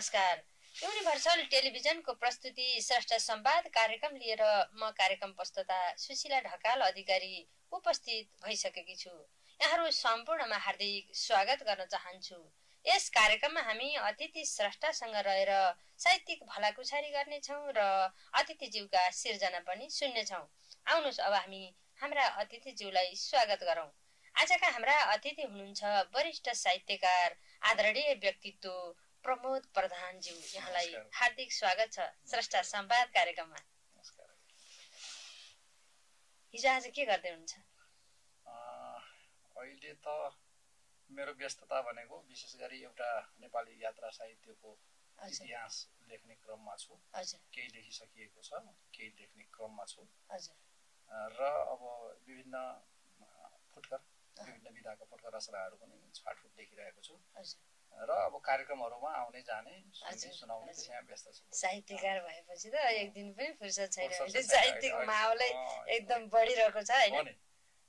नमस्कार। युनिभर्सल टेलिभिजनको प्रस्तुति श्रेष्ठ सम्वाद कार्यक्रम लिएर म कार्यक्रम प्रस्तुता सुशीला ढकाल अधिकारी उपस्थित भइसकेकी छु। यहाँहरू सम्पूर्णमा हार्दिक स्वागत गर्न चाहन्छु। यस कार्यक्रममा हामी अतिथि श्रेष्ठसँग रहेर साहित्यिक भलाकुसारी गर्नेछौँ र अतिथिज्यूका सिर्जना पनि सुन्नेछौँ। आउनुहोस् अब हामी हाम्रा अतिथिज्यूलाई स्वागत गरौँ। आजका हाम्रा अतिथि हुनुहुन्छ वरिष्ठ साहित्यकार आदरणीय व्यक्तित्व प्रमोद प्रधानज्यू यहाँलाई हार्दिक स्वागत छ श्रेष्ठ संवाद कार्यक्रममा। हिजो आज के गर्दै हुनुहुन्छ? अहिले त मेरो व्यस्तता भनेको विशेष गरी एउटा नेपाली यात्रा साहित्यको इतिहास लेख्ने क्रममा छु। केही लेखिसकिएको छ केही लेख्ने क्रममा छु। र अब विभिन्न फुटकर विभिन्न विधाका फुटकर रचनाहरू पनि छाटफुट देखिरहेको छु। र अब कार्यक्रमहरूमा आउने जाने सुनाउने त्यहाँ व्यस्त छु। साहित्यकार भएपछि त एक दिन पनि फुर्सद छैन। साहित्यिक माहौलै एकदम बढिरहेको छ होइन?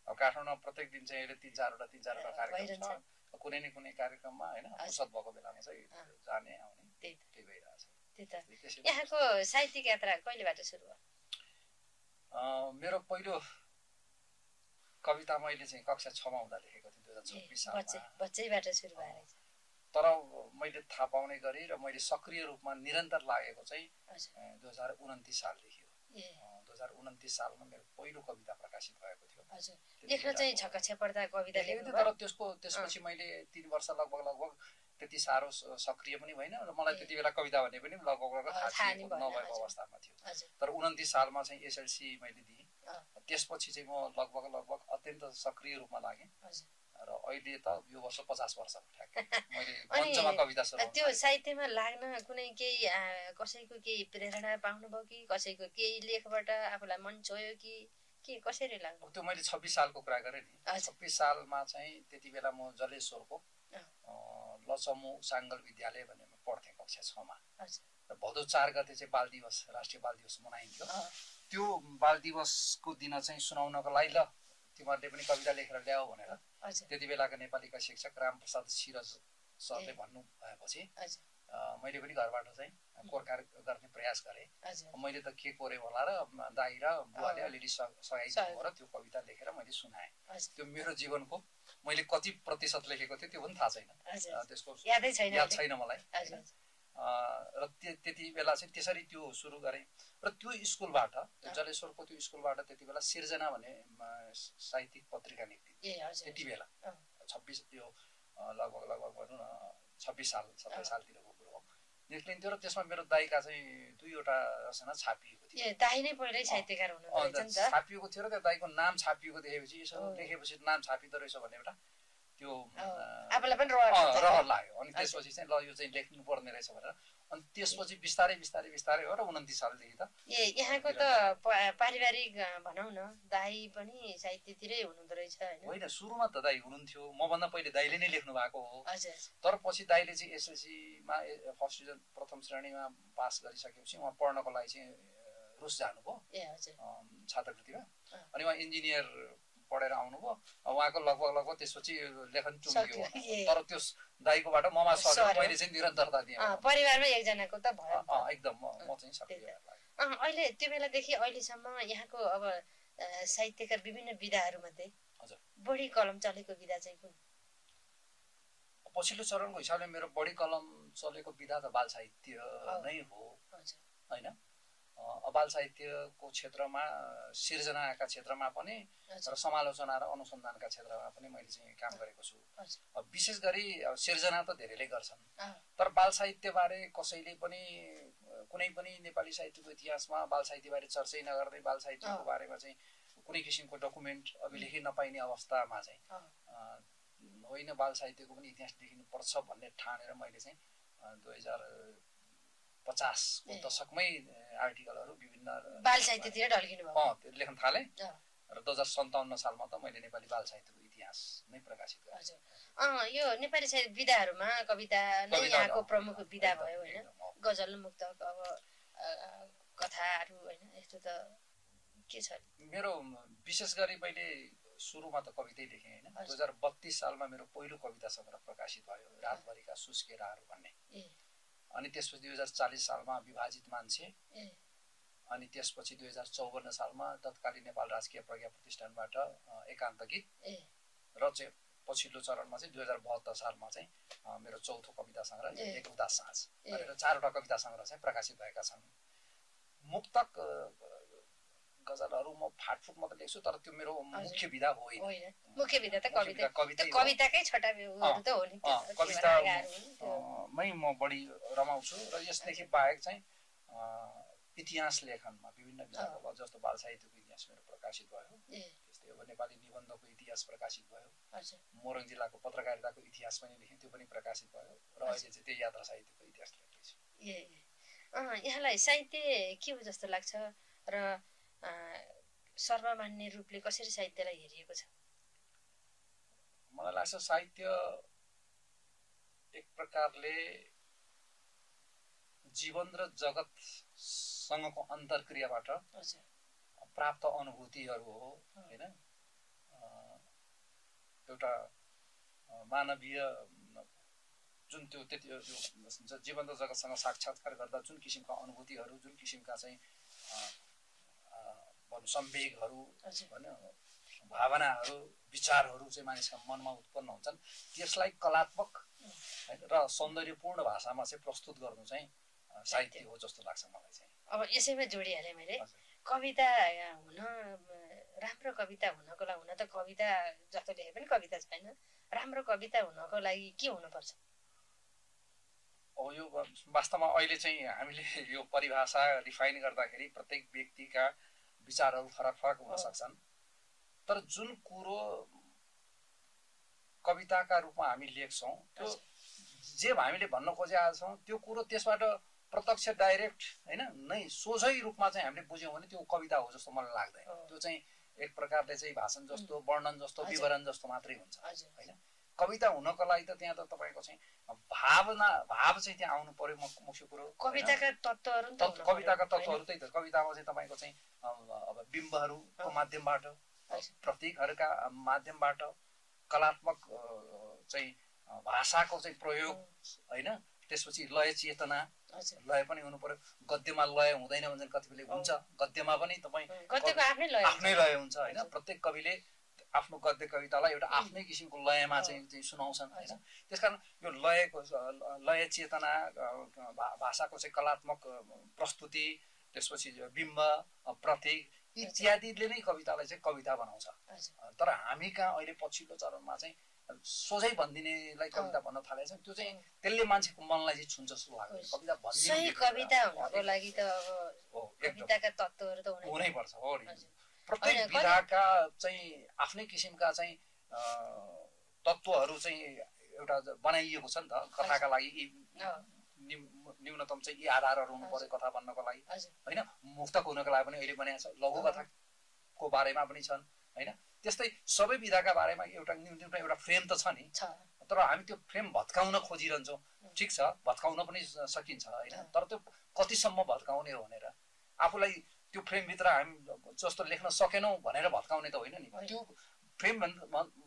अब काठमाडौँमा प्रत्येक दिन चाहिँ अहिले तिन चारवटा तिन चारवटा कार्यक्रम छ। कुनै न कुनै कार्यक्रममा होइन फुर्सद भएको बेलामा चाहिँ जाने आउने त्यही भइरहेछ यहाँको साहित्यिक यात्रा कहिलेबाट सुरु भयो? मेरो पहिलो कविता मैले चाहिँ कक्षा छमा हुँदा लेखेको थिएँ दुई हजार छब्बिस बच्चैबाट सुरु भएर तर मैले थाहा पाउने गरेँ र मैले सक्रिय रूपमा निरन्तर लागेको चाहिँ दुई हजार उन्तिस सालदेखि हो। दुई हजार उन्तिस सालमा मेरो पहिलो कविता प्रकाशित भएको थियो। लेख्न चाहिँ छक्का पर्दा कविता लेख्नु तर त्यसको त्यसपछि मैले तिन वर्ष लगभग लगभग त्यति साह्रो सक्रिय पनि भएन र मलाई त्यति बेला कविता भन्ने पनि लगभग लगभग थाहा नभएको अवस्थामा थियो। तर उन्तिस सालमा चाहिँ एसएलसी मैले दिएँ। त्यसपछि चाहिँ म लगभग लगभग अत्यन्त सक्रिय रूपमा लागेँ। र अहिले त यो वर्ष पचास वर्ष मैले त्यो साहित्यमा लाग्न कुनै केही कसैको केही प्रेरणा पाउनुभयो कि कसैको केही लेखबाट आफूलाई मन छोयो कि के कसरी लाग्नु? त्यो मैले छब्बिस सालको कुरा गरेँ नि। छब्बिस सालमा चाहिँ त्यति बेला म जलेश्वरको लचमु साङ्गल विद्यालय भन्ने पढ्थेँ कक्षा छमा। र भदौ चार गते चाहिँ बाल दिवस राष्ट्रिय बाल दिवस मनाइन्थ्यो। त्यो बाल दिवसको दिन चाहिँ सुनाउनको लागि ल तिमीहरूले पनि कविता लेखेर ल्याऊ भनेर। त्यति बेलाका नेपालीका शिक्षक रामप्रसाद सिरज सरले भन्नु भएपछि मैले पनि घरबाट चाहिँ कोरकार गर्ने प्रयास गरेँ। मैले त के कोरेँ होला र दाई र बुवाले अलिअलि सघाइदिनु र त्यो कविता लेखेर मैले सुनाएँ। त्यो मेरो जीवनको मैले कति प्रतिशत लेखेको थिएँ त्यो पनि थाहा छैन। त्यसको याद छैन मलाई। र त्यति बेला चाहिँ त्यसरी त्यो सुरु गरेँ। र त्यो स्कुलबाट जलेश्वरको त्यो स्कुलबाट त्यति बेला सिर्जना भन्ने साहित्यिक पत्रिका निक्लिन्थ्यो त्यति बेला। छब्बिस यो लगभग लगभग भनौँ न छब्बिस साल सत्ताइस सालतिरको कुरो हो। निक्लिन्थ्यो र त्यसमा मेरो दाइका चाहिँ दुईवटा रचना छापिएको थियो। छापिएको थियो र त्यो दाईको नाम छापिएको देखेपछि यसो लेखेपछि नाम छापिँदो रहेछ भन्ने एउटा त्यो रहर लाग्यो। अनि त्यसपछि चाहिँ ल यो चाहिँ लेख्नु पर्ने रहेछ भनेर। अनि त्यसपछि बिस्तारै बिस्तारै बिस्तारै हो र उन्तिस सालदेखि त। ए यहाँको त पारिवारिक भनौँ न दाई पनि साहित्यतिरै हुनुहुँदो रहेछ होइन? सुरुमा त दाई हुनुहुन्थ्यो। मभन्दा पहिले दाईले नै लेख्नु भएको हो। तर पछि दाईले चाहिँ एसएलसीमा फर्स्ट डिभिजन प्रथम श्रेणीमा पास गरिसकेपछि उहाँ पढ्नको लागि चाहिँ रुस जानुभयो। छात्रवृत्तिमा। अनि उहाँ इन्जिनियर पढेर आउनुभयो। उहाँको लगभग लगभग त्यसपछि लेखन चुम्कियो तर त्यो दाईकोबाट ममा सर। मैले चाहिँ निरन्तरता दिएँ। परिवारमा एकजनाको त भयो एकदम। म चाहिँ सक्रिय अहिले त्यो बेलादेखि अहिलेसम्म यहाँको अब साहित्यका विभिन्न विधाहरूमध्ये बढी कलम चलेको विधा चाहिँ कुन? पछिल्लो चरणको हिसाबले मेरो बढी कलम चलेको विधा त बाल साहित्य नै हो। होइन? बाल साहित्यको क्षेत्रमा सिर्जनाका क्षेत्रमा पनि र समालोचना र अनुसन्धानका क्षेत्रमा पनि मैले चाहिँ काम गरेको छु। विशेष गरी सिर्जना त धेरैले गर्छन्। तर बाल साहित्यबारे कसैले पनि कुनै पनि नेपाली साहित्यको इतिहासमा बाल साहित्यबारे चर्चै नगर्दै बाल साहित्यको बारेमा चाहिँ कुनै किसिमको डकुमेन्ट अभिलेखी नपाइने अवस्थामा चाहिँ होइन बाल साहित्यको पनि इतिहास देखिनुपर्छ भन्ने ठानेर मैले चाहिँ दुई हजार पचासको दशकमै आर्टिकलहरू विभिन्न बाल साहित्यतिर ढल्किनु लेख्न थालेँ। र दुई हजार सन्ताउन्न सालमा त मैले नेपाली बाल साहित्यको इतिहास नै प्रकाशित गरेँ। यो नेपाली साहित्य विधाहरूमा कविता नै यहाँको प्रमुख विधा भयो होइन? गजल मुक्त अब कथाहरू होइन यस्तो त के छ? मेरो विशेष गरी मैले सुरुमा त कवितै लेखेँ होइन। दुई हजार बत्तिस सालमा मेरो पहिलो कविता सङ्ग्रह प्रकाशित भयो रातभरिका सुस्केराहरू भन्ने। अनि त्यसपछि दुई हजार चालिस सालमा विभाजित मान्छे। अनि त्यसपछि दुई हजार चौवन्न सालमा तत्कालीन नेपाल राजकीय प्रज्ञा प्रतिष्ठानबाट एकान्त गीत। र चाहिँ पछिल्लो चरणमा चाहिँ दुई हजार बहत्तर सालमा चाहिँ मेरो चौथो कविता सङ्ग्रह एक उदास साँझ गरेर चारवटा कविता सङ्ग्रह चाहिँ प्रकाशित भएका छन्। मुक्तक गजलहरू म फाटफुट मात्रै लेख्छु तर त्यो मेरो मुख्य विधा होइन। मुख्य विधा त कविता। कविताकै छटा कवितामै म बढी रमाउँछु र यसदेखि बाहेक चाहिँ इतिहास लेखनमा विभिन्न विधाको जस्तो बाल साहित्यको इतिहास मेरो प्रकाशित भयो त्यस्तै अब नेपाली निबन्धको इतिहास प्रकाशित भयो। मोरङ जिल्लाको पत्रकारिताको इतिहास पनि लेखेँ त्यो पनि प्रकाशित भयो। र अहिले चाहिँ त्यो यात्रा साहित्यको इतिहास लेख्दैछु। यहाँलाई साहित्य के हो जस्तो लाग्छ? र सर्वमान्य रूपले कसरी साहित्यलाई हेरिएको छ? मलाई लाग्छ साहित्य एक प्रकारले जीवन र जगतसँगको अन्तर्क्रियाबाट प्राप्त अनुभूतिहरू हो होइन? एउटा मानवीय जुन त्यो त्यति जीवन र जगतसँग साक्षात्कार गर्दा जुन किसिमका अनुभूतिहरू जुन किसिमका चाहिँ संवेगहरू होइन भावनाहरू विचारहरू चाहिँ मानिसका मनमा उत्पन्न हुन्छन्। त्यसलाई कलात्मक र सौन्दर्यपूर्ण भाषामा चाहिँ प्रस्तुत गर्नु चाहिँ साहित्य हो जस्तो लाग्छ मलाई चाहिँ। अब यसैमा जोडिहालेँ मैले। कविता हुन राम्रो कविता हुनको लागि हुन त कविता जस्तो लेखे पनि कविता छैन राम्रो कविता हुनको लागि के हुनुपर्छ? अब यो वास्तवमा अहिले चाहिँ हामीले यो परिभाषा रिफाइन गर्दाखेरि प्रत्येक व्यक्तिका विचारहरू फरक फरक हुन सक्छन्। तर जुन कुरो कविताका रूपमा हामी लेख्छौँ त्यो जे हामीले भन्न खोजेका छौँ त्यो कुरो त्यसबाट प्रत्यक्ष डाइरेक्ट होइन नै सोझै रूपमा चाहिँ हामीले बुझ्यौँ भने त्यो कविता हो जस्तो मलाई लाग्दैन। त्यो चाहिँ एक प्रकारले चाहिँ भाषण जस्तो वर्णन जस्तो विवरण जस्तो मात्रै हुन्छ। होइन? कविता हुनको लागि त त्यहाँ त तपाईँको चाहिँ भावना भाव चाहिँ त्यहाँ आउनु पर्यो मुख्य कुरो कविताका तत्त्वहरू कविताका तत्त्वहरू त्यही त कवितामा चाहिँ तपाईँको चाहिँ अब बिम्बहरूको माध्यमबाट प्रतीकहरूका माध्यमबाट कलात्मक चाहिँ भाषाको चाहिँ प्रयोग होइन? त्यसपछि लय चेतना लय पनि हुनु पर्यो। गद्यमा लय हुँदैन भने कति बेला हुन्छ गद्यमा पनि तपाईँ आफ्नै लय हुन्छ। होइन? प्रत्येक कविले आफ्नो गद्य कवितालाई एउटा आफ्नै किसिमको लयमा चाहिँ सुनाउँछन् होइन। त्यस कारण यो लयको लय चेतना भाषाको चाहिँ कलात्मक प्रस्तुति त्यसपछि बिम्ब प्रतीक इत्यादिले नै कवितालाई चाहिँ कविता बनाउँछ। तर हामी कहाँ अहिले पछिल्लो चरणमा चाहिँ सोझै भनिदिनेलाई कविता भन्न थालेको छ त्यो चाहिँ त्यसले मान्छेको मनलाई चाहिँ छुन्छ जस्तो लाग्छ कविता भनिदिने कविता हुनको लागि त अब हुनैपर्छ। हो प्रत्येक विधाका चाहिँ आफ्नै किसिमका चाहिँ तत्त्वहरू चाहिँ एउटा बनाइएको छ नि त कथाका लागि। न्यूनतम चाहिँ यी आधारहरू हुनु पर्यो कथा भन्नको लागि। होइन? मुक्तक हुनको लागि पनि अहिले बनाएको छ। लघु कथाको बारेमा पनि छन्। होइन? त्यस्तै सबै विधाका बारेमा एउटा न्यूनतम एउटा फ्रेम त छ नि। तर हामी त्यो फ्रेम भत्काउन खोजिरहन्छौँ। ठिक छ? भत्काउन पनि सकिन्छ। होइन? तर त्यो कतिसम्म भत्काउने हो भनेर। आफूलाई त्यो फ्रेमभित्र हामी जस्तो लेख्न सकेनौँ भनेर भत्काउने त होइन नि त्यो फ्रेम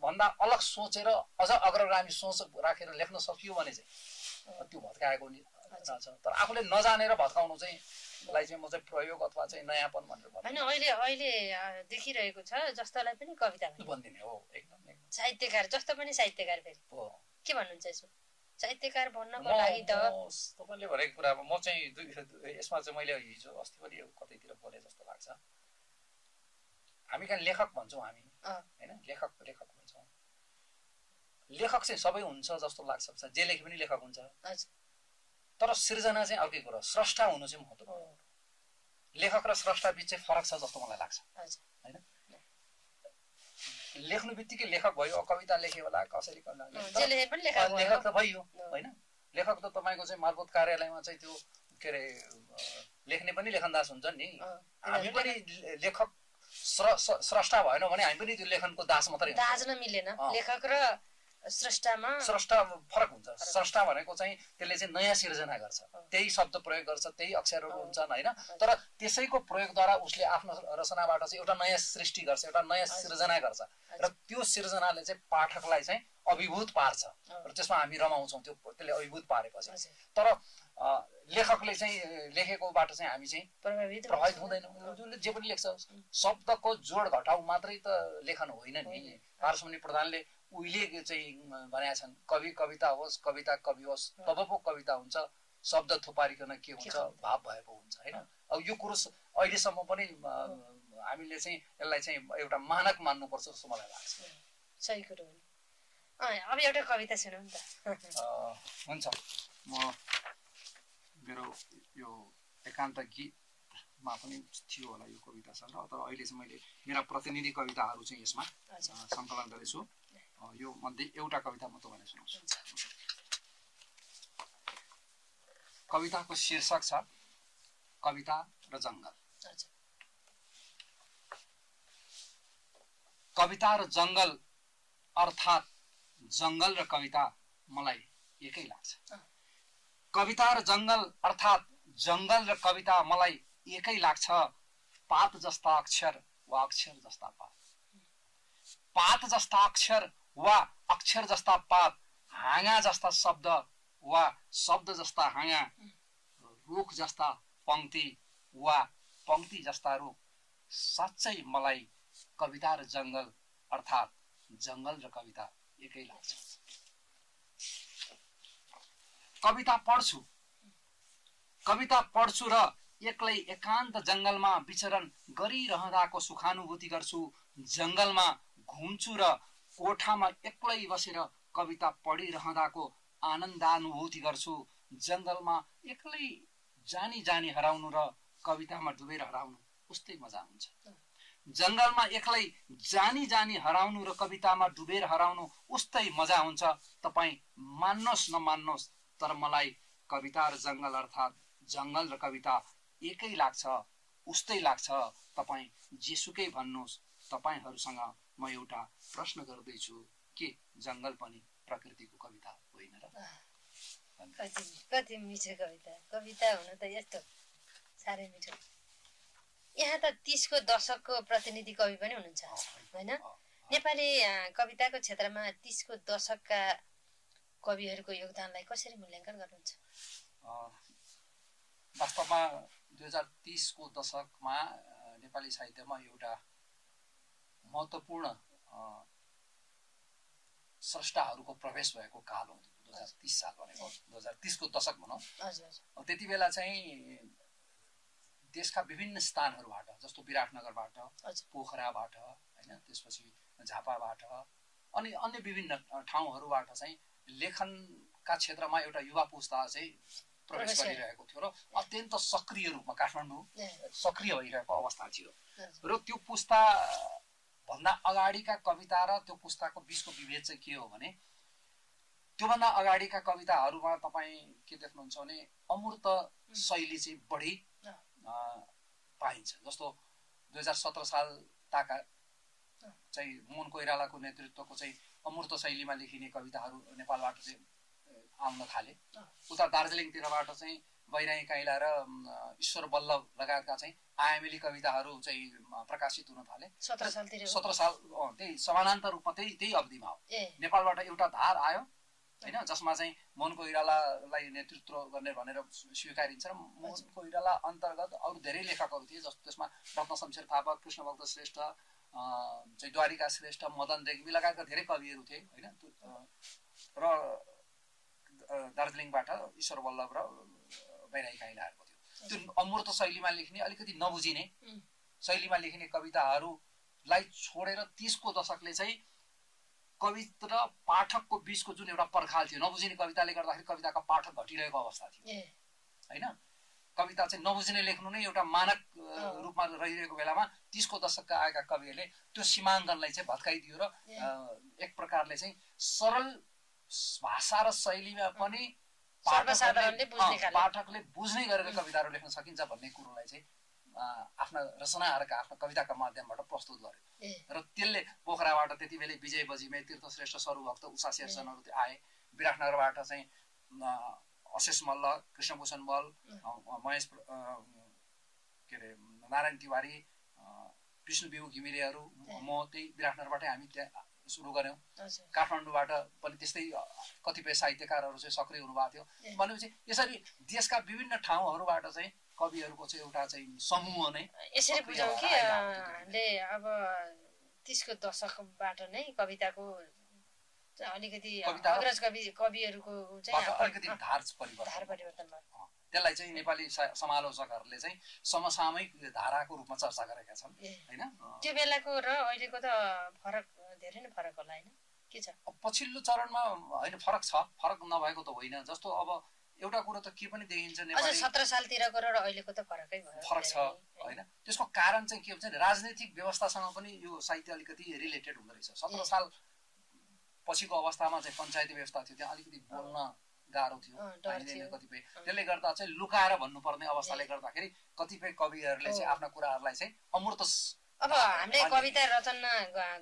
भन्दा अलग सोचेर अझ अग्रगामी सोच राखेर लेख्न सकियो भने चाहिँ त्यो भत्काएको छ तर आफूले नजानेर भत्काउनु चाहिँ लाई चाहिँ म चाहिँ प्रयोग अथवा चाहिँ नयाँपन भनेर होइन अहिले अहिले देखिरहेको छ जस्तोलाई पनि कविता भनिदिने हो एकदम। साहित्यकार जस्तो पनि साहित्यकार फेरि। हो। के भन्नुहुन्छ यसो? साहित्यकार भन्नको लागि त तपाईँले भनेको कुरामा म चाहिँ यसमा चाहिँ मैले हिजो अस्ति पनि कतैतिर बोले जस्तो लाग्छ। हामी कहाँ लेखक भन्छौँ हामी होइन? लेखक लेखक भन्छौँ। लेखक चाहिँ सबै हुन्छ जस्तो लाग्छ। जे लेखे पनि लेखक हुन्छ। तर सृजना चाहिँ अर्कै कुरो स्रष्टा हुनु चाहिँ महत्त्वपूर्ण लेखक र स्रष्टा बिच चाहिँ फरक छ जस्तो मलाई लाग्छ। होइन? लेख्नु बित्तिकै लेखक भयो कविता लेखे होला कसरी लेखक त भइयो होइन? लेखक त तपाईँको चाहिँ मार्फत कार्यालयमा चाहिँ त्यो के अरे लेख्ने पनि लेखनदास हुन्छन् नि। हामी पनि लेखक स्रष्टा भएन भने हामी पनि त्यो लेखनको दास मात्रै दाज्न मिलेन। लेखक र स्रष्टामा स्रष्टा फरक हुन्छ। स्रष्टा भनेको चाहिँ त्यसले चाहिँ नयाँ सिर्जना गर्छ। त्यही शब्द प्रयोग गर्छ त्यही अक्षरहरू हुन्छन् होइन? तर त्यसैको प्रयोगद्वारा उसले आफ्नो रचनाबाट चाहिँ एउटा नयाँ सृष्टि गर्छ एउटा नयाँ सिर्जना गर्छ। र त्यो सिर्जनाले चाहिँ पाठकलाई चाहिँ अभिभूत पार्छ। र त्यसमा हामी रमाउँछौँ त्यो त्यसले अभिभूत पारेपछि। तर लेखकले चाहिँ लेखेकोबाट चाहिँ हामी चाहिँ प्रभावित हुँदैनौँ। जसले जे पनि लेख्छ शब्दको जोड घटाउ मात्रै त लेखन होइन नि। पारसमणि प्रधानले उहिले चाहिँ भनेका छन् कवि कविता होस् कविता कवि होस् तब पो कविता हुन्छ शब्द थुपारिकन के हुन्छ भाव भएको हुन्छ होइन? अब यो कुरो अहिलेसम्म पनि हामीले चाहिँ यसलाई चाहिँ एउटा मानक मान्नुपर्छ जस्तो मलाई लाग्छ। सही कुरो अब एउटा कविता सुनौ नि त। हुन्छ। म मेरो यो एकान्त गीतमा पनि थियो होला यो कविता सङ्ग्रह तर अहिले चाहिँ मैले मेरा प्रतिनिधि कविताहरू चाहिँ यसमा सङ्कलन गरेछु यो मध्ये एउटा कविता म तपाईँलाई सुनाउँछु कविताको शीर्षक छ कविता र जङ्गल कविता र जङ्गल अर्थात् जङ्गल र कविता मलाई एकै लाग्छ कविता र जङ्गल अर्थात् जङ्गल र कविता मलाई एकै लाग्छ पात जस्ता अक्षर वा अक्षर जस्ता पात पात जस्ता अक्षर वा अक्षर जस्ता पात हाँगा जस्ता शब्द वा शब्द जस्ता हाँगा रुख जस्ता पङ्क्ति वा पङ्क्ति जस्ता रुख। साँच्चै मलाई कविता र जङ्गल अर्थात् जङ्गल र कविता एकै लाग्छ। कविता पढ्छु। कविता पढ्छु र एक्लै एकान्त जङ्गलमा विचरण गरिरहँदाको सुखानुभूति गर्छु। जङ्गलमा घुम्छु र कोठामा एक्लै बसेर कविता पढिरहँदाको आनन्दानुभूति गर्छु। जङ्गलमा एक्लै जानी जानी हराउनु र कवितामा डुबेर हराउनु उस्तै मजा हुन्छ। जङ्गलमा एक्लै जानी जानी हराउनु र कवितामा डुबेर हराउनु उस्तै मजा हुन्छ। तपाईँ मान्नुहोस् नमान्नुहोस् तर मलाई कविता र जङ्गल अर्थात् जङ्गल र कविता एकै लाग्छ उस्तै लाग्छ। तपाईँ जेसुकै भन्नुहोस् तपाईँहरूसँग म एउटा प्रश्न गर्दैछु के जङ्गल पनि प्रकृतिको कविता होइन र? कति कति मिठो कविता। कविता हुनु त यस्तो साह्रै मिठो। यहाँ त तिसको दशकको प्रतिनिधि कवि पनि हुनुहुन्छ होइन। नेपाली कविताको क्षेत्रमा तिसको दशकका कविहरूको योगदानलाई कसरी मूल्याङ्कन गर्नुहुन्छ? वास्तवमा दुई हजार तिसको दशकमा नेपाली साहित्यमा एउटा महत्त्वपूर्ण स्रष्टाहरूको प्रवेश भएको काल हो दुई हजार तिस साल भनेको दुई हजार तिसको दशक भनौँ। त्यति बेला चाहिँ देशका विभिन्न स्थानहरूबाट जस्तो विराटनगरबाट पोखराबाट होइन त्यसपछि झापाबाट अनि अन्य विभिन्न ठाउँहरूबाट चाहिँ लेखनका क्षेत्रमा एउटा युवा पुस्ता चाहिँ प्रवेश गरिरहेको थियो र अत्यन्त सक्रिय रूपमा काठमाडौँ सक्रिय भइरहेको अवस्था थियो। र त्यो पुस्ता भन्दा अगाडिका कविता र त्यो पुस्ताको बिचको विभेद चाहिँ के हो भने त्योभन्दा अगाडिका कविताहरूमा तपाईँ के देख्नुहुन्छ भने अमूर्त शैली चाहिँ बढी पाइन्छ। जस्तो दुई हजार सत्र साल ताका चाहिँ मोहन कोइरालाको नेतृत्वको चाहिँ अमूर्त शैलीमा लेखिने कविताहरू नेपालबाट चाहिँ आउन थाले। उता दार्जिलिङतिरबाट चाहिँ बैराई काइला र ईश्वर बल्लभ लगायतका चाहिँ आयामेली कविताहरू चाहिँ प्रकाशित हुन थाले। सत्र सालतिर सत्र साल त्यही समानान्तर रूपमा त्यही त्यही अवधिमा हो। नेपालबाट एउटा धार आयो होइन जसमा चाहिँ मोहन कोइरालालाई नेतृत्व गर्ने भनेर स्वीकारिन्छ र मोहन कोइराला अन्तर्गत अरू धेरै लेखकहरू थिए जस्तो त्यसमा रत्न शमशेर थापा कृष्णभक्त श्रेष्ठ चाहिँ द्वारिका श्रेष्ठ मदन रेग्मी लगायतका धेरै कविहरू थिए होइन र दार्जिलिङबाट ईश्वर वल्लभ र बैराई काइलाहरूको थियो त्यो अमूर्त शैलीमा लेख्ने अलिकति नबुझिने शैलीमा लेखिने कविताहरूलाई छोडेर तिसको दशकले चाहिँ कवि र पाठकको बिचको जुन एउटा पर्खाल थियो नबुझिने कविताले गर्दाखेरि कविताको पाठक घटिरहेको अवस्था थियो। होइन? कविता चाहिँ नबुझिने लेख्नु नै एउटा मानक रूपमा रहिरहेको बेलामा तिसको दशकका आएका कविहरूले त्यो सीमाङ्कनलाई चाहिँ भत्काइदियो र एक प्रकारले चाहिँ सरल भाषा र शैलीमा पनि पाठकले बुझ्ने गरेर कविताहरू लेख्न सकिन्छ भन्ने कुरोलाई चाहिँ आफ्ना रचनाहरूका आफ्ना कविताका माध्यमबाट प्रस्तुत गर्यो। र त्यसले पोखराबाट त्यति बेला विजय बजिमे तीर्थश्रेष्ठ स्वरूभक्त उषा शेरसनहरू आए। विराटनगरबाट चाहिँ अशेष मल्ल कृष्णभूषण मल महेश के अरे नारायण तिवारी विष्णु बिउ घिमिरेहरू म त्यही विराटनगरबाटै हामी त्यहाँ सुरु गऱ्यौँ काठमाडौँबाट पनि त्यस्तै कतिपय साहित्यकारहरू चाहिँ सक्रिय हुनुभएको थियो। भनेपछि यसरी देशका विभिन्न ठाउँहरूबाट चाहिँ कविहरूको चाहिँ एउटा चाहिँ समूह नै यसरी बुझौँ कि हामीले अब तिसको दशकबाट नै कविताको अलिकति अग्रज कवि कविहरूको चाहिँ अलिकति धार परिवर्तन। धार परिवर्तन त्यसलाई चाहिँ नेपाली समालोचकहरूले चाहिँ समसामयिक धाराको रूपमा चर्चा गरेका छन् होइन? त्यो बेलाको र अहिलेको त फरक धेरै नै फरक होला होइन? के छ? पछिल्लो चरणमा होइन फरक छ फरक नभएको त होइन। जस्तो अब एउटा कुरो त के पनि देखिन्छ नेपाली सत्र सालतिरको र अहिलेको त फरकै भयो फरक छ होइन? त्यसको कारण चाहिँ के हुन्छ भने राजनैतिक व्यवस्थासँग पनि यो साहित्य अलिकति रिलेटेड हुँदो रहेछ। सत्र साल पछिको अवस्थामा चाहिँ पञ्चायती व्यवस्था थियो त्यहाँ अलिकति बोल्न गाह्रो थियो कतिपय त्यसले गर्दा चाहिँ लुकाएर भन्नुपर्ने अवस्थाले गर्दाखेरि कतिपय कविहरूले चाहिँ आफ्ना कुराहरूलाई चाहिँ अमूर्त अब हामीले कविता रचना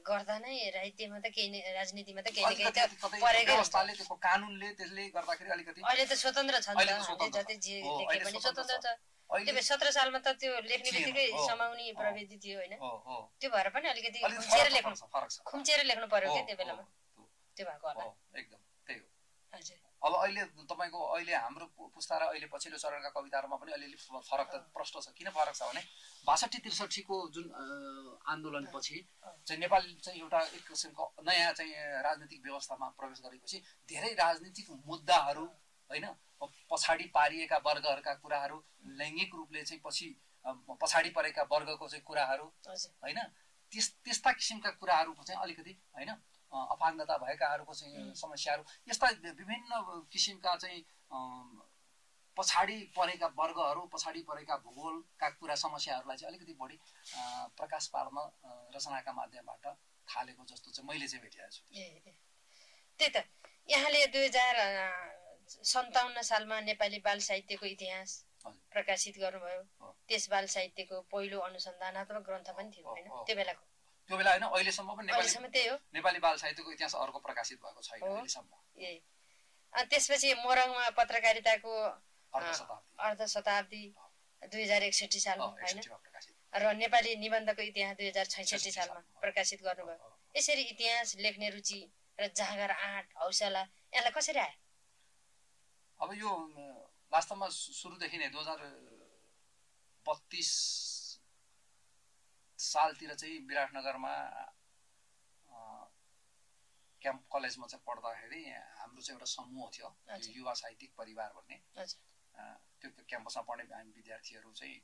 गर्दा नै राहित्यमा त केही राजनीतिमा त केही केही त परेकै अवस्थाले त्यसको कानुनले त्यसले गर्दाखेरि अलिकति अहिले त स्वतन्त्र छ जति जे लेखे पनि स्वतन्त्र छ। त्यो सत्र सालमा त त्यो लेख्ने बित्तिकै समाउने प्रविधि थियो होइन। त्यो भएर पनि अलिकति खुम्चेर लेख्नु खुम्चेर लेख्नु पर्यो क्या त्यो बेलामा। त्यो भएको होला। एकदम। त्यही हो। हजुर। अब अहिले तपाईँको अहिले हाम्रो पुस्ता र अहिले पछिल्लो चरणका कविताहरूमा पनि अलिअलि फरक त प्रष्ट छ। किन फरक छ भने बासठी त्रिसठीको जुन आन्दोलनपछि चाहिँ नेपाल चाहिँ एउटा एक किसिमको नयाँ चाहिँ राजनीतिक व्यवस्थामा प्रवेश गरेपछि धेरै राजनीतिक मुद्दाहरू होइन पछाडि पारिएका वर्गहरूका कुराहरू लैङ्गिक रूपले चाहिँ पछि पछाडि परेका वर्गको चाहिँ कुराहरू होइन त्यस त्यस्ता किसिमका कुराहरू चाहिँ अलिकति होइन अपाङ्गता भएकाहरूको चाहिँ समस्याहरू यस्ता विभिन्न किसिमका चाहिँ पछाडि परेका वर्गहरू पछाडि परेका भूगोलका कुरा समस्याहरूलाई चाहिँ अलिकति बढी प्रकाश पार्न रचनाका माध्यमबाट थालेको जस्तो चाहिँ मैले चाहिँ भेटिरहेको छु। त्यही त। यहाँले दुई हजार सन्ताउन्न सालमा नेपाली बाल साहित्यको इतिहास प्रकाशित गर्नुभयो। त्यस बाल साहित्यको पहिलो अनुसन्धानात्मक ग्रन्थ पनि थियो होइन? त्यो बेलाको। त्यो बेला होइन अहिलेसम्म पनि नेपाली नेपाली बाल साहित्यको इतिहास अर्को प्रकाशित भएको छैन अहिलेसम्म। त्यसपछि मोरङमा पत्रकारिताको अर्ध शताब्दी। दुई हजार एकसठी सालमा होइन? र नेपाली निबन्धको इतिहास दुई हजार छैसठी सालमा प्रकाशित गर्नुभयो। यसरी इतिहास लेख्ने रुचि र जाँगर आँट हौसला यसलाई कसरी आयो? अब यो वास्तवमा सुरुदेखि नै दुई हजार बत्तिस सालतिर चाहिँ विराटनगरमा क्याम्प कलेजमा चाहिँ पढ्दाखेरि हाम्रो चाहिँ एउटा समूह थियो युवा साहित्यिक परिवार भन्ने। त्यो क्याम्पसमा पढ्ने हामी विद्यार्थीहरू चाहिँ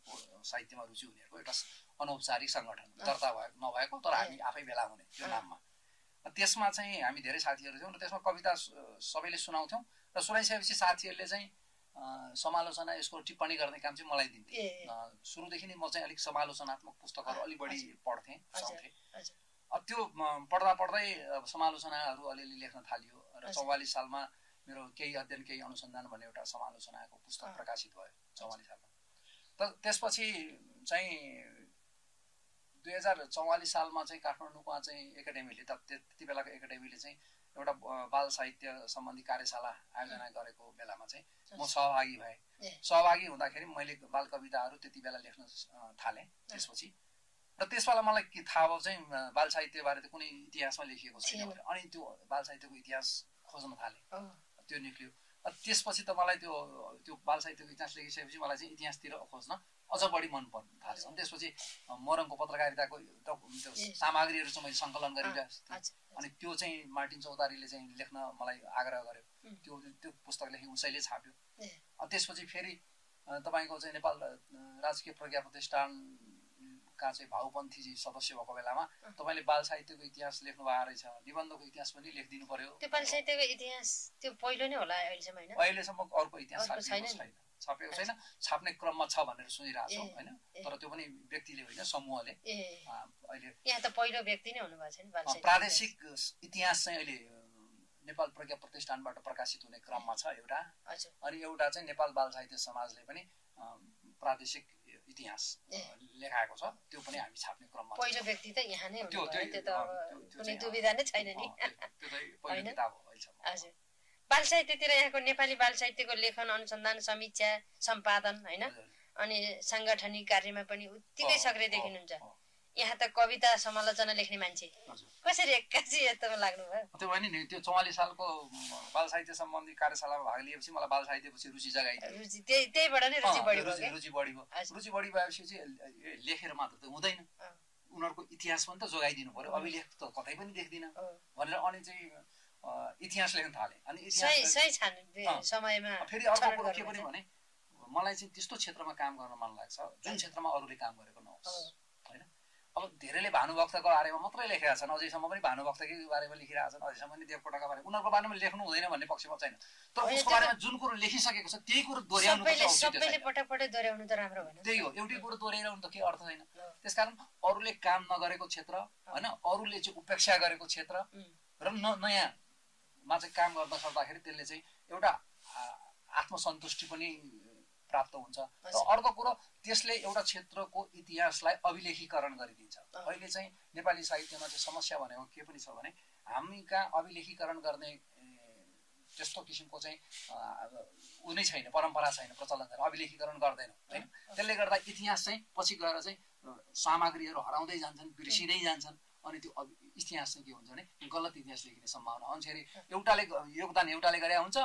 साहित्यमा रुचि हुनेहरूको एउटा अनौपचारिक सङ्गठन दर्ता भएको नभएको तर हामी आफै भेला हुने त्यो नाममा। त्यसमा चाहिँ हामी धेरै साथीहरू थियौँ र त्यसमा कविता सबैले सुनाउँथ्यौँ र सुनाइसकेपछि साथीहरूले चाहिँ समालोचना यसको टिप्पणी गर्ने काम चाहिँ मलाई दिन्थे। सुरुदेखि नै म चाहिँ अलिक समालोचनात्मक पुस्तकहरू अलिक बढी पढ्थेँ त्यो पढ्दा पढ्दै समालोचनाहरू अलिअलि लेख्न थालियो र चौवालिस सालमा मेरो केही अध्ययन केही अनुसन्धान भन्ने एउटा समालोचनाको पुस्तक प्रकाशित भयो चौवालिस सालमा। त त्यसपछि चाहिँ दुई हजार चौवालिस सालमा चाहिँ काठमाडौँमा चाहिँ एकाडेमीले त त्यति बेलाको एकाडेमीले चाहिँ एउटा बाल साहित्य सम्बन्धी कार्यशाला आयोजना गरेको बेलामा चाहिँ म सहभागी भएँ। सहभागी हुँदाखेरि मैले बाल कविताहरू त्यति बेला लेख्न थालेँ त्यसपछि। र त्यसबेला मलाई के थाहा भयो चाहिँ बाल साहित्यबारे त कुनै इतिहासमा लेखिएको छैन अनि त्यो बाल साहित्यको इतिहास खोज्न थालेँ। त्यो निक्ल्यो। त्यसपछि त मलाई त्यो त्यो बाल साहित्यको इतिहास लेखिसकेपछि मलाई चाहिँ इतिहासतिर खोज्न अझ बढी मन पर्न थाल्छ। अनि त्यसपछि मोरङको पत्रकारिताको त्यो सामग्रीहरू चाहिँ मैले सङ्कलन गरिरहेको अनि त्यो चाहिँ मार्टिन चौतारीले चाहिँ लेख्न मलाई आग्रह गर्यो। त्यो त्यो पुस्तक लेखेँ उसैले छाप्यो। अनि त्यसपछि फेरि तपाईँको चाहिँ नेपाल राजकीय प्रज्ञा प्रतिष्ठानका चाहिँ भाउपन्थी सदस्य भएको बेलामा तपाईँले बाल साहित्यको इतिहास लेख्नु भएको रहेछ। निबन्धको इतिहास पनि लेखिदिनु पर्यो। त्यो बाल साहित्यको इतिहास त्यो पहिलो नै होला अहिलेसम्म अहिलेसम्म अर्को इतिहास छैन। छापेको छैन? छाप्ने क्रममा छ भनेर सुनिरहेको छौँ होइन? तर त्यो पनि व्यक्तिले होइन समूहले। अहिले यहाँ त पहिलो व्यक्ति नै हुनुभएको छैन प्रादेशिक इतिहास चाहिँ अहिले नेपाल प्रज्ञा प्रतिष्ठानबाट प्रकाशित हुने क्रममा छ एउटा। अनि एउटा चाहिँ नेपाल बाल साहित्य समाजले पनि प्रादेशिक इतिहास लेखाएको छ। त्यो पनि हामी छाप्ने क्रममा पहिलो व्यक्ति त यहाँ नै त्यो त कुनै दुविधा नै छैन नि। हजुर। बाल साहित्यतिर यहाँको नेपाली बाल साहित्यको लेखन अनुसन्धान समीक्षा सम्पादन होइन? अनि साङ्गठनिक कार्यमा पनि उत्तिकै सक्रिय देखिनुहुन्छ। यहाँ त कविता समालोचना लेख्ने मान्छे। कसरी एक्कासी यस्तोमा लाग्नुभयो? त्यो भने नि त्यो चौवालिस सालको बाल साहित्य सम्बन्धी कार्यशालामा भाग लिएपछि मलाई बाल साहित्यपछि रुचि जगाइदियो। रुचि त्यही त्यहीबाट नै रुचि बढी भयो रुचि बढी भयो। रुचि बढी भएपछि चाहिँ लेखेर मात्र त हुँदैन। उनीहरूको इतिहास पनि त जोगाइदिनु पर्यो अभिलेख त कतै पनि देख्दिनँ भनेर अनि चाहिँ इतिहास लेख्न थालेँ। अनि फेरि अर्को कुरो के पनि भने मलाई चाहिँ त्यस्तो क्षेत्रमा काम गर्न मन लाग्छ जुन क्षेत्रमा अरूले काम गरेको नहोस्। अब धेरैले भानुभक्तको बारेमा मात्रै लेखेका छन् अझैसम्म पनि भानुभक्तकै बारेमा लेखिरहेका छन् अझैसम्म पनि देवकोटाको बारेमा। उनीहरूको बारेमा लेख्नु हुँदैन भन्ने पक्षमा छैन। तर उसको बारेमा जुन कुरो लेखिसकेको छ त्यही कुरो दोहोऱ्याउनु त्यही हो एउटै कुरो दोहोऱ्याइरहनु त केही अर्थ छैन। त्यसकारण अरूले काम नगरेको क्षेत्र होइन? अरूले चाहिँ उपेक्षा गरेको क्षेत्र र न नयाँमा चाहिँ काम गर्न सक्दाखेरि त्यसले चाहिँ एउटा आत्मसन्तुष्टि पनि प्राप्त हुन्छ। र अर्को कुरो त्यसले एउटा क्षेत्रको इतिहासलाई अभिलेखीकरण गरिदिन्छ। अहिले चाहिँ नेपाली साहित्यमा चाहिँ समस्या भनेको के पनि छ भने हामी कहाँ अभिलेखीकरण गर्ने त्यस्तो किसिमको चाहिँ ऊ नै छैन परम्परा छैन प्रचलन छैन अभिलेखीकरण गर्दैन होइन? त्यसले गर्दा इतिहास चाहिँ पछि गएर चाहिँ सामग्रीहरू हराउँदै जान्छन् बिर्सिँदै जान्छन्। अनि त्यो इतिहास चाहिँ के हुन्छ भने गलत इतिहास लेखिने सम्भावना अनुसार एउटाले योगदान एउटाले गरे हुन्छ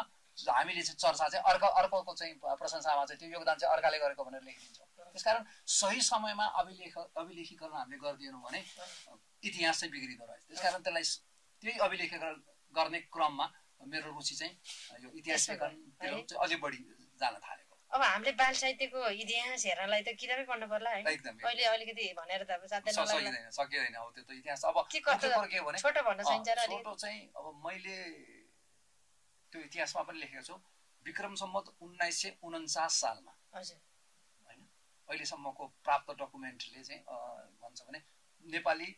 हामीले चाहिँ चर्चा चाहिँ अर्को अर्कोको चाहिँ प्रशंसामा चाहिँ त्यो योगदान चाहिँ अर्काले गरेको भनेर लेखिदिन्छौँ त्यसकारण सही समयमा अभिलेख अभिलेखीकरण हामीले गरिदिएनौँ भने इतिहास चाहिँ बिग्रिँदो रहेछ। त्यसकारण त्यसलाई त्यही अभिलेखीकरण गर्ने क्रममा मेरो रुचि चाहिँ यो इतिहास चाहिँ अझै बढी जान थालेको अब हामीले बाल साहित्यको इतिहास हेर्नलाई त किताबै पढ्नु पर्ला है अहिले अलिकति भनेर त अब सकिँदैन सकिँदैन अब त्यो त इतिहास। अब के भने छोटो भन्न चाहिन्छ छोटो चाहिँ अब मैले त्यो इतिहासमा पनि लेखेको छु। विक्रम सम्मत उन्नाइस सय उन्चास सालमा होइन? अहिलेसम्मको प्राप्त डकुमेन्टले चाहिँ भन्छ भने नेपाली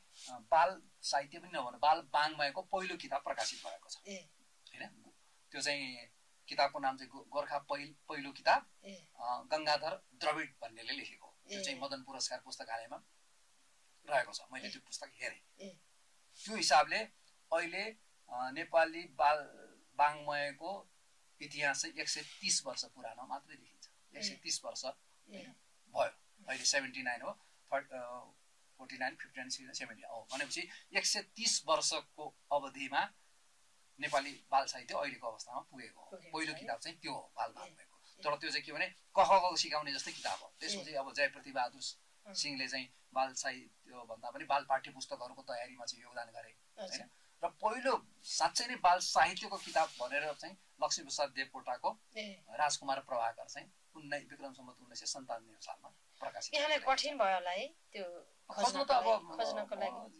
बाल साहित्य पनि नभनु बाल बाङमायाको पहिलो किताब प्रकाशित भएको छ। होइन? त्यो चाहिँ किताबको नाम चाहिँ गोर्खा पहिल पहिलो किताब गङ्गाधर द्रविड भन्नेले लेखेको त्यो चाहिँ मदन पुरस्कार पुस्तकालयमा रहेको छ। मैले त्यो पुस्तक हेरेँ। त्यो हिसाबले अहिले नेपाली बाल बाङमयको इतिहास चाहिँ एक सय तिस वर्ष पुरानो मात्रै देखिन्छ। एक सय तिस वर्ष भयो। अहिले सेभेन्टी नाइन हो forty nine fifty nine sixty seventy हो। भनेपछि एक सय तिस वर्षको अवधिमा नेपाली बाल साहित्य अहिलेको अवस्थामा पुगेको हो। पहिलो किताब चाहिँ त्यो हो। बाल बाङमयको तर त्यो चाहिँ के भने कख सिकाउने जस्तै किताब हो। त्यसपछि अब जय प्रतिबहादुर सिंहले चाहिँ बाल साहित्य भन्दा पनि बाल पाठ्य पुस्तकहरूको तयारीमा चाहिँ योगदान गरे होइन? र पहिलो साँच्चै नै बाल साहित्यको किताब भनेर चाहिँ लक्ष्मी प्रसाद देवकोटाको राजकुमार प्रभाकर चाहिँ उन्नाइस विक्रम सम्मत उन्नाइस सय सन्तानब्बे सालमा प्रकाशित कठिन भयो होला है त्यो खोज्नु त अब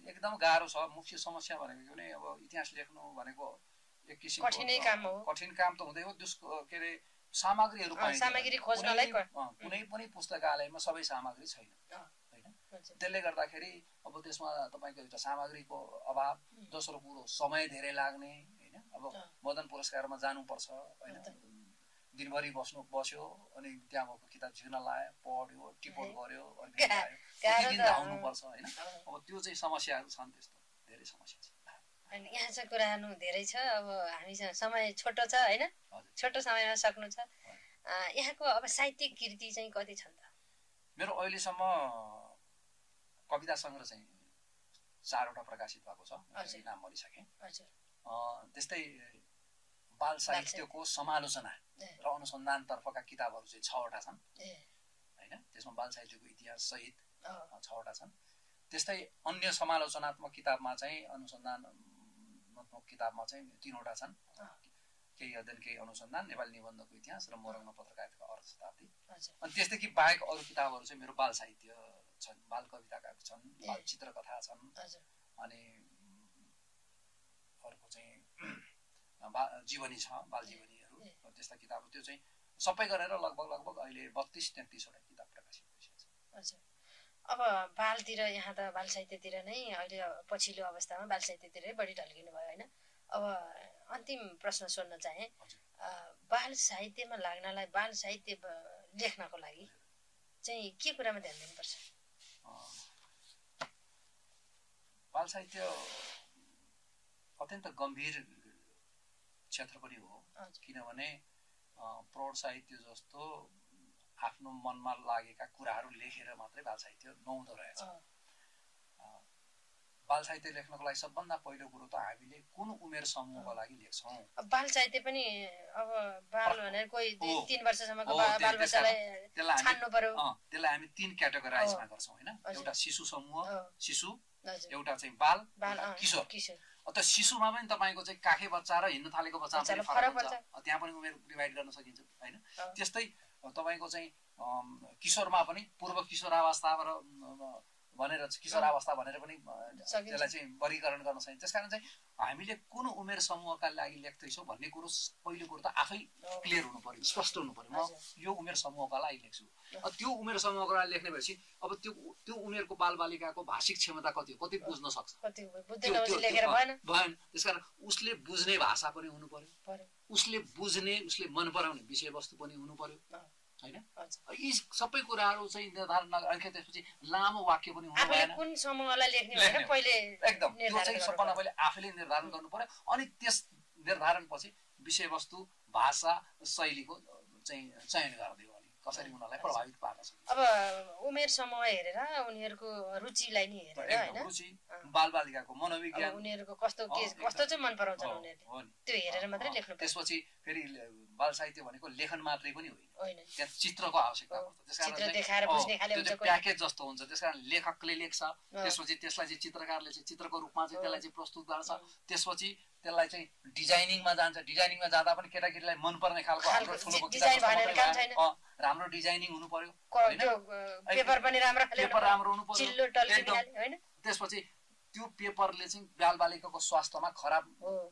एकदम गाह्रो छ मुख्य समस्या भनेको नै अब इतिहास लेख्नु भनेको एक किसिमको कठिन काम त हुँदै हो त्यसको के अरे सामग्रीहरू कुनै पनि पुस्तकालयमा सबै सामग्री छैन त्यसले गर्दाखेरि अब त्यसमा तपाईँको एउटा सामग्रीको अभाव दोस्रो कुरो समय धेरै लाग्ने होइन? अब मदन पुरस्कारमा जानुपर्छ होइन? दिनभरि बस्नु बस्यो अनि त्यहाँ भएको किताब झिक्न लायो पढ्यो टिपोट गर्यो अनि आउनुपर्छ होइन? अब त्यो चाहिँ समस्याहरू छन् त्यस्तो धेरै समस्या छ अनि यहाँ चाहिँ कुराहरू धेरै छ। अब हामीसँग समय छोटो छ होइन? छोटो समयमा सक्नु छ। यहाँको अब साहित्यिक कृति चाहिँ कति छन् त? मेरो अहिलेसम्म कविता सङ्ग्रह चाहिँ चारवटा प्रकाशित भएको छ। नाम भनिसकेँ। त्यस्तै बाल साहित्यको समालोचना र अनुसन्धानतर्फका किताबहरू चाहिँ छवटा छन्। होइन? त्यसमा बाल साहित्यको इतिहास सहित छवटा छन्। त्यस्तै अन्य समालोचनात्मक किताबमा चाहिँ अनुसन्धानात्मक किताबमा चाहिँ तिनवटा छन्। केही अध्ययन केही अनुसन्धान नेपाली निबन्धको इतिहास र मोरङ्ग पत्रकारिताको अर्ध शताब्दी अनि त्यस्तैदेखि बाहेक अरू किताबहरू चाहिँ मेरो बाल साहित्य छन् बाल कविताका छन् बाल चित्रकथा छन्। अनि अर्को चाहिँ बा जीवनी छ बाल जीवनीहरू त्यस्ता किताबहरू त्यो चाहिँ सबै गरेर लगभग लगभग अहिले बत्तिस तेत्तिसवटा किताब प्रकाशित भइसकेको छ। अब बालतिर यहाँ त बाल साहित्यतिर नै अहिले पछिल्लो अवस्थामा बाल साहित्यतिरै बढी ढल्किनु भयो होइन? अब अन्तिम प्रश्न सोध्न चाहे। बाल साहित्यमा लाग्नलाई बाल साहित्य लेख्नको लागि चाहिँ के कुरामा ध्यान दिनुपर्छ? बाल साहित्य अत्यन्त गम्भीर क्षेत्र पनि हो। किनभने प्रौढ साहित्य जस्तो आफ्नो मनमा लागेका कुराहरू लेखेर मात्रै बाल साहित्य नहुँदो रहेछ। बाल साहित्य लेख्नको लागि सबभन्दा पहिलो कुरो त हामीले कुन उमेर समूहको लागि लेख्छौँ? बाल साहित्य पनि अब बाल भनेर कोही तिन वर्षसम्मको बाल बच्चालाई छान्नु पर्यो। त्यसलाई हामी तिन क्याटेगोराइजमा गर्छौँ होइन? एउटा शिशु समूह शिशु एउटा चाहिँ बाल किशोर। त्यो शिशुमा पनि तपाईँको चाहिँ काखे बच्चा र हिँड्न थालेको बच्चा पनि फरक हुन्छ। त्यहाँ पनि उमेर डिभाइड गर्न सकिन्छ होइन? त्यस्तै तपाईँको चाहिँ किशोरमा पनि पूर्व किशोरावस्था र भनेर किशोरावस्था भनेर पनि त्यसलाई चाहिँ वर्गीकरण गर्न सकिन्छ। त्यस कारण चाहिँ हामीले कुन उमेर समूहका लागि लेख्दैछौँ भन्ने कुरो पहिलो कुरो त आफै क्लियर हुनु पर्यो स्पष्ट हुनु पर्यो। म यो उमेर समूहका लागि लेख्छु। त्यो उमेर समूहको लागि लेख्ने भएपछि अब त्यो त्यो उमेरको बालबालिकाको भाषिक क्षमता कति हो? कति बुझ्न सक्छ? भएन। त्यस कारण उसले बुझ्ने भाषा पनि हुनु पर्यो। उसले बुझ्ने उसले मन पराउने विषयवस्तु पनि हुनु पर्यो। होइन? यी सबै कुराहरू चाहिँ निर्धारण नगर त्यसपछि लामो वाक्य पनि हुनु भएन। कुन समूहलाई लेख्ने पहिले एकदम। त्यो चाहिँ सबभन्दा पहिले आफैले निर्धारण गर्नु पर्यो। अनि त्यस निर्धारण पछि विषयवस्तु भाषा शैलीको चाहिँ चयन गरिदियो कसरी उनीहरूलाई प्रभावित पार्न सकिन्छ अब उमेर समूह हेरेर उनीहरूको रुचिलाई नि हेरेर होइन? रुचि बालबालिकाको मनोविज्ञान। उनीहरूको कस्तो के कस्तो चाहिँ मन पराउँछन् उनीहरूले? त्यो हेरेर मात्रै लेख्नु त्यसपछि फेरि बाल साहित्य भनेको लेखन मात्रै पनि होइन। त्यहाँ चित्रको आवश्यकता पर्छ। त्यसकारण प्याकेज जस्तो हुन्छ। त्यसकारण लेखकले लेख्छ त्यसपछि त्यसलाई चाहिँ चित्रकारले चाहिँ चित्रको रूपमा चाहिँ त्यसलाई चाहिँ प्रस्तुत गर्छ। त्यसपछि त्यसलाई चाहिँ डिजाइनिङमा जान्छ। डिजाइनिङमा जाँदा पनि केटाकेटीलाई मनपर्ने खालको हाम्रो ठुलो राम्रो डिजाइनिङ हुनु पर्यो पेपर राम्रो हुनु पर्यो त्यसपछि त्यो पेपरले चाहिँ बालबालिकाको स्वास्थ्यमा खराब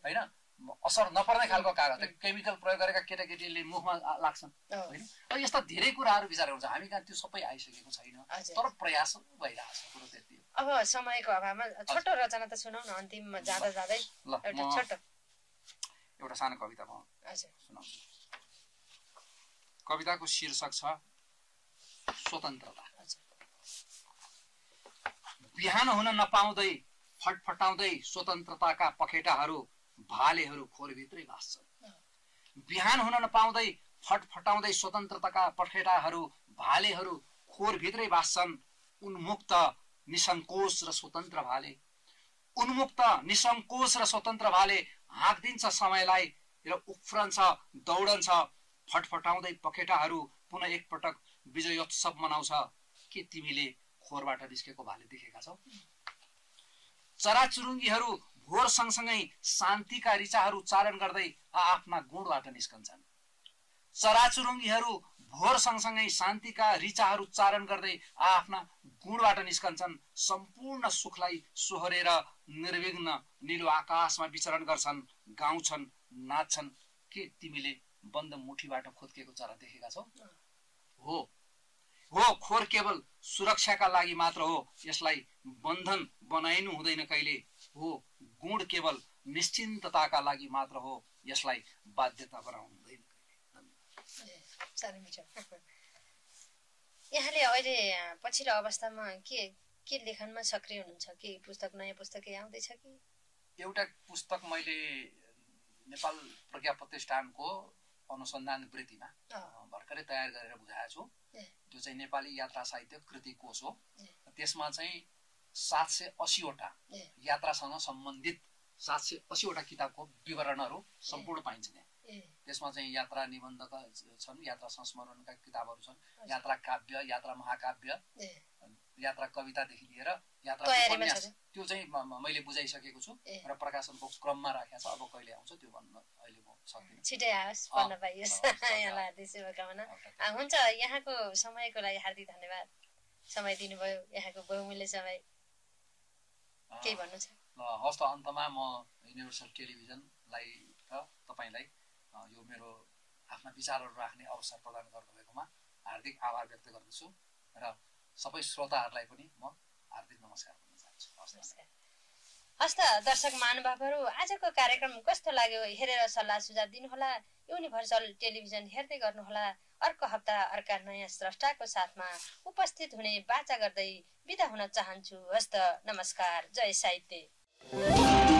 होइन? असर नपर्ने खालको कागज केमिकल प्रयोग गरेका केटाकेटीले मुखमा लाग्छन्। होइन? यस्ता धेरै कुराहरू विचार हुन्छ हामी कहाँ त्यो सबै आइसकेको छैन। तर प्रयास भइरहेको छ कुरो त्यति अब समयको अभावमा छोटो रचना त सुनाउ न अन्तिममा जाँदा जाँदै एउटा छोटो। एउटा सानो कविता म सुनाउँछु। कविताको शीर्षक छ स्वतन्त्रता। बिहान हुन नपाउँदै फटफटाउँदै स्वतन्त्रताका पखेटाहरू भालेहरू खोरभित्रै भाँच्छन् बिहान हुन नपाउँदै फटफटाउँदै स्वतन्त्रताका पखेटाहरू भालेहरू खोरभित्रै भाँच्छन् उन्मुक्त निसङ्कोच र स्वतन्त्र भाले। उन्मुक्त निसङ्कोच र स्वतन्त्र भाले हाँकिदिन्छ समयलाई र उफ्रन्छ दौडन्छ। फटफटाउँदै पखेटाहरू पुनः एकपटक विजयोत्सव मनाउँछ। के तिमीले खोरबाट निस्केको भाले देखेका छौ? चराचुरुङ्गीहरू भोर सँगसँगै शान्तिका रिचाहरू चारण गर्दै आफ्ना गुणबाट निस्कन्छन्। चराचुरुङ्गीहरू भोर सँगसँगै शान्तिका रिचाहरू चारण गर्दै आफ्ना गुणबाट निस्कन्छन्। सम्पूर्ण सुखलाई सोहोरेर निर्विघ्न निलो आकाशमा विचरण गर्छन् गाउँछन् नाच्छन्। के तिमीले बन्द मुठीबाट खोत्किएको चरा देखेका छौ? हो। हो खोर केवल सुरक्षाका लागि मात्र हो। यसलाई बन्धन बनाइनु हुँदैन कहिले। हो। गुण केवल निश्चिन्तताका लागि मात्र हो यसलाई बाध्यता बनाउनु हुँदैन। यहाँले अहिले पछिल्लो अवस्थामा के के लेखनमा सक्रिय हुनुहुन्छ? के पुस्तक नयाँ पुस्तक आउँदैछ कि? एउटा पुस्तक मैले नेपाल प्रज्ञा प्रतिष्ठानको अनुसन्धान वृत्तिमा भर्खरै तयार गरेर बुझाएको छु। त्यो चाहिँ नेपाली यात्रा साहित्य कृति कोष हो। त्यसमा चाहिँ सात सय असीवटा यात्रासँग सम्बन्धित सात सय असीवटा किताबको विवरणहरू सम्पूर्ण पाइन्छ त्यहाँ त्यसमा चाहिँ यात्रा निबन्धका छन् यात्रा संस्मरणका किताबहरू छन् यात्रा काव्य यात्रा महाकाव्य यात्रा कवितादेखि लिएर यात्रा उपन्यास। त्यो चाहिँ मैले बुझाइसकेको छु र प्रकाशनको क्रममा राखेको छ। अब कहिले आउँछ त्यो भन्न अहिले म सक्दिनँ। छिटै आओस् पढ्न पाइयोस्। यहाँलाई हार्दिक शुभकामना। हुन्छ। यहाँको समयको लागि हार्दिक धन्यवाद। समय दिनुभयो। यहाँको बहुमूल्य समय। केही भन्नु छ ल हस्त अन्तमा म युनिभर्सल टेलिभिजनलाई र तपाईँलाई यो मेरो आफ्ना विचारहरू राख्ने अवसर प्रदान गर्नुभएकोमा हार्दिक आभार व्यक्त गर्दछु र सबै श्रोताहरूलाई पनि म हार्दिक नमस्कार भन्न चाहन्छु। हस्त दर्शक महानुभावहरू आजको कार्यक्रम कस्तो लाग्यो? हेरेर सल्लाह सुझाव दिनुहोला युनिभर्सल टेलिभिजन हेर्दै गर्नुहोला। अर्को हप्ता अर्का नयाँ स्रष्टाको साथमा उपस्थित हुने बाचा गर्दै बिदा हुन चाहन्छु। हस्त नमस्कार। जय साहित्य।